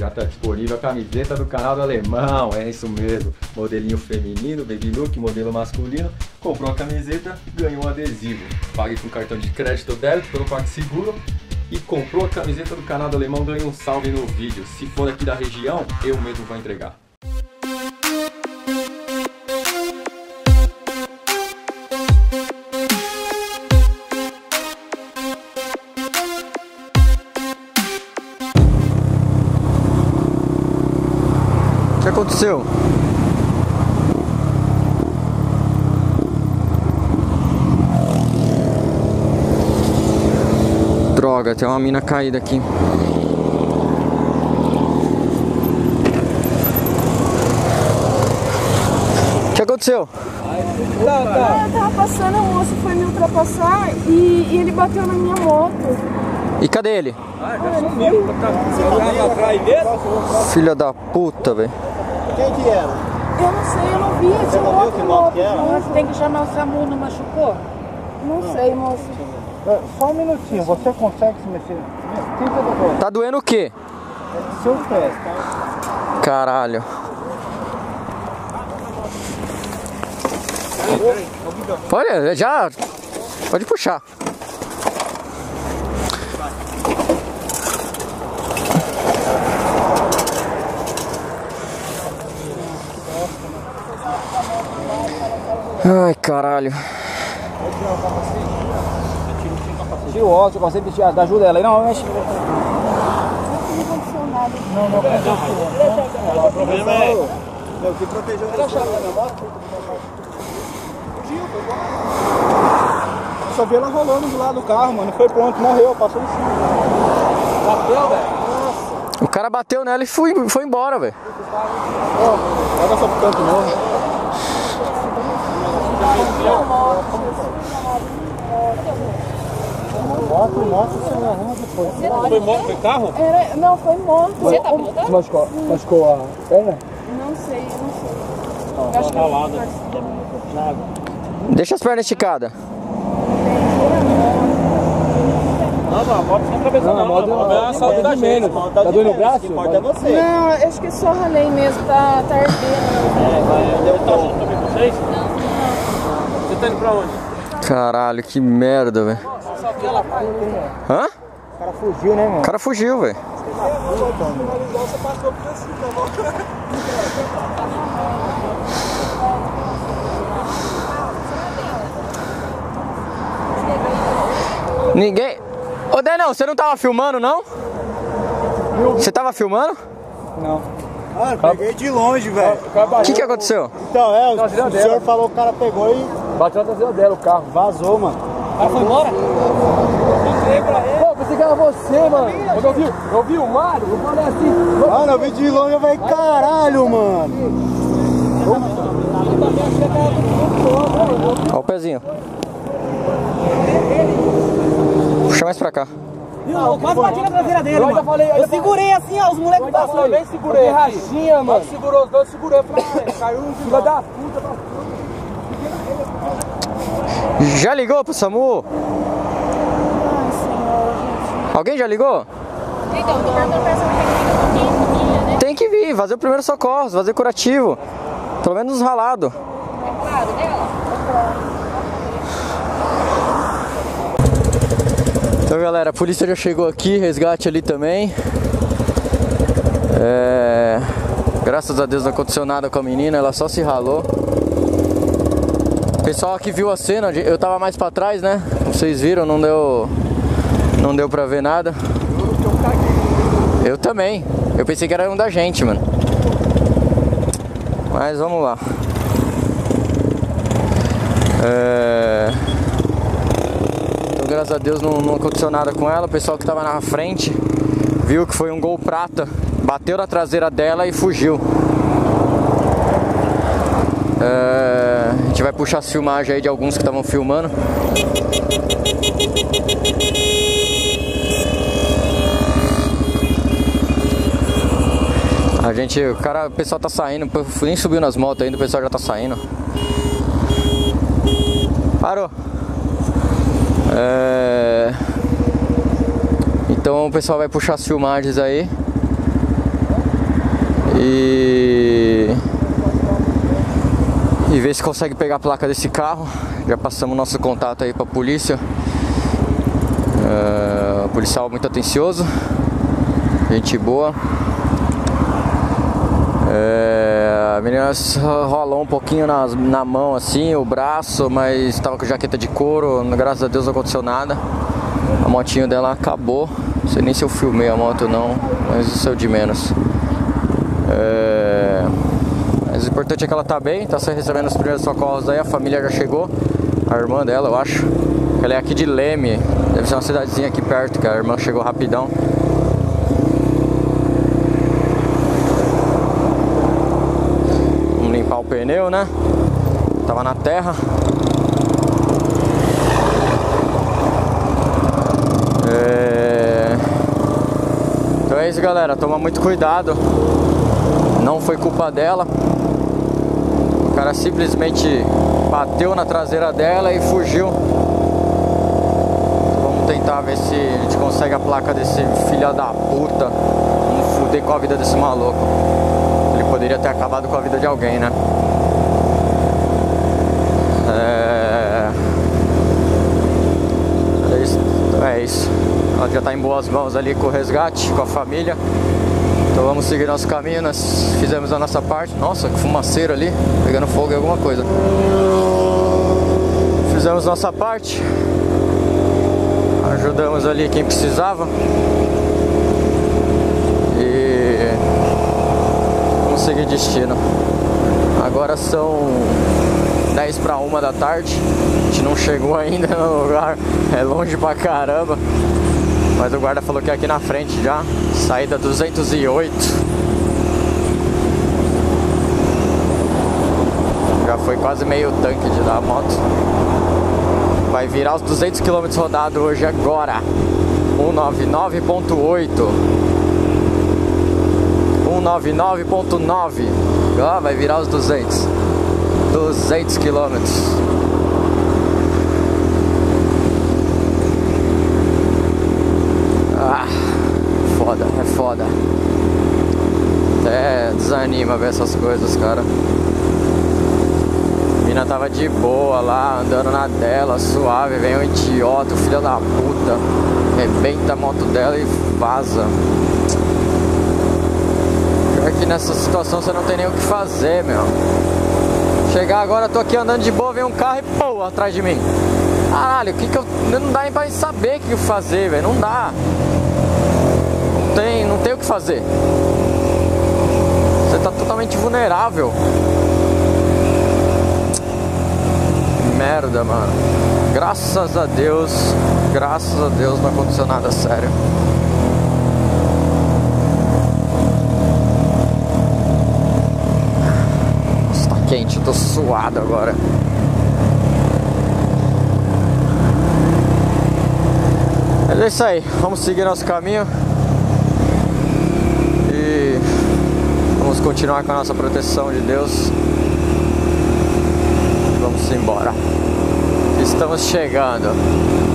já está disponível a camiseta do canal do Alemão, é isso mesmo. Modelinho feminino, baby look, modelo masculino. Comprou a camiseta, ganhou um adesivo. Pague com cartão de crédito ou débito pelo PagSeguro e comprou a camiseta do canal do Alemão, ganha um salve no vídeo. Se for aqui da região, eu mesmo vou entregar. Aconteceu? Droga, tem uma mina caída aqui. O que aconteceu? Eu tava passando, o moço foi me ultrapassar e, e ele bateu na minha moto. E cadê ele? Filha da puta, velho. Quem que era? Eu não sei, eu não vi, Você não viu que moto que era? Não, Tem que chamar o SAMU, não machucou? não sei, moço. Só um minutinho, você consegue se mexer? Tenta do Tá doendo o quê? Seu pé, tá? Caralho. Olha, já. Pode puxar. Ai, caralho. Tira o óculos, você vestir, dá ajuda ela aí. Não, mexe. Não, não, não. O problema é. Meu, que protegeu ele. Fugiu, foi. Eu só vi ela rolando do lado do carro, mano. Foi pronto, morreu, passou em cima. Bateu, velho? O cara bateu nela e foi, foi embora, velho. Pega só pro canto, não. Moto, moto, você não arruma depois. Foi moto, foi carro? Era, não, foi moto. Você tá montando? Machucou, machucou a perna? Não sei, não sei. Eu acho que é Deixa as pernas esticadas. Não, não, a moto sem cabeça não. A moto não, é saúde da gente. Tá doendo o braço? O que importa é você. Não, acho que só ralei mesmo, tá, tá ardendo. É, vai, deve estar junto também com vocês? Você tá indo pra onde? Caralho, que merda, velho. Hã? O cara fugiu, né, O mano? cara fugiu, velho. Ninguém. Ô Denão, você não tava filmando, não? Você tava filmando? Não. Mano, peguei de longe, velho. O que que aconteceu? Então, é, o, o senhor falou que o cara pegou e Bateu na traseira dela o carro. vazou, mano. Cara foi embora? Entrei pra ele. Pô, pensei que era você, mano. Quando eu vi, eu vi o Mário, eu falei assim. Mano, eu vi de longe e falei, caralho, mano. Ó o pezinho. Puxa mais pra cá. Eu quase bati na traseira dele, Eu falei, Eu segurei assim, ó, os moleques Eu passaram. também segurei. Eu rachinha, mano. Segurou os dois, segurei. Eu falei, "Ah, caiu um filho da puta. da Já ligou pro SAMU? Ai, senhor. Alguém já ligou? Então, tô perguntando pra essa menina, né? Tem que vir, fazer o primeiro socorro, fazer curativo. Pelo menos os ralados. É claro dela? Então galera, a polícia já chegou aqui, resgate ali também. É... Graças a Deus não aconteceu nada com a menina, ela só se ralou. Pessoal aqui viu a cena, eu tava mais pra trás, né? Vocês viram, não deu. Não deu pra ver nada. Eu também. Eu pensei que era um da gente, mano. Mas vamos lá. É... Então, graças a Deus não, não aconteceu nada com ela. O pessoal que tava na frente viu que foi um gol prata, bateu na traseira dela e fugiu. É, a gente vai puxar as filmagens aí de alguns que estavam filmando. A gente, o cara, o pessoal tá saindo, nem subiu nas motos ainda, o pessoal já tá saindo. Parou. É... Então o pessoal vai puxar as filmagens aí. E ver se consegue pegar a placa desse carro. Já passamos nosso contato aí para a polícia. Uh, policial muito atencioso, gente boa. É, a menina rolou um pouquinho na, na mão assim, o braço, mas estava com jaqueta de couro, graças a Deus não aconteceu nada. A motinho dela acabou. Não sei nem se eu filmei a moto não, mas isso é o de menos. É, mas o importante é que ela tá bem, tá recebendo os primeiros socorros aí, a família já chegou. A irmã dela, eu acho. Ela é aqui de Leme, deve ser uma cidadezinha aqui perto, que a irmã chegou rapidão. Vamos limpar o pneu, né? Tava na terra. É... Então é isso, galera. Toma muito cuidado. Não foi culpa dela. Cara simplesmente bateu na traseira dela e fugiu. Vamos tentar ver se a gente consegue a placa desse filho da puta. Vamos fuder com a vida desse maluco. Ele poderia ter acabado com a vida de alguém, né? É, é isso. É. Ela já está em boas mãos ali com o resgate, com a família. Então vamos seguir nosso caminho, nós fizemos a nossa parte. Nossa, que fumaceiro ali, pegando fogo em alguma coisa. Fizemos nossa parte. Ajudamos ali quem precisava. E vamos seguir destino. Agora são 10 para uma da tarde. A gente não chegou ainda no lugar. É longe pra caramba. Mas o guarda falou que é aqui na frente já. Saída 208. Já foi quase meio tanque de dar a moto. Vai virar os 200 km rodados hoje agora. 199.8. 199.9. Ah, vai virar os 200. 200 quilômetros. Ah, foda, é foda. Até desanima ver essas coisas, cara. A mina tava de boa lá, andando na dela, suave. Vem um idiota, filho da puta. Rebenta a moto dela e vaza. Pior que nessa situação você não tem nem o que fazer, meu. Chegar agora, tô aqui andando de boa, vem um carro e pô, atrás de mim. Caralho, o que que eu. Não dá nem pra saber o que fazer, velho. Não dá. Não tem, não tem o que fazer. Tá totalmente vulnerável. Merda, mano. Graças a Deus, graças a Deus não aconteceu nada sério. Nossa, tá quente, eu tô suado agora. Mas é isso aí, vamos seguir nosso caminho e continuar com a nossa proteção de Deus. Vamos embora. Estamos chegando.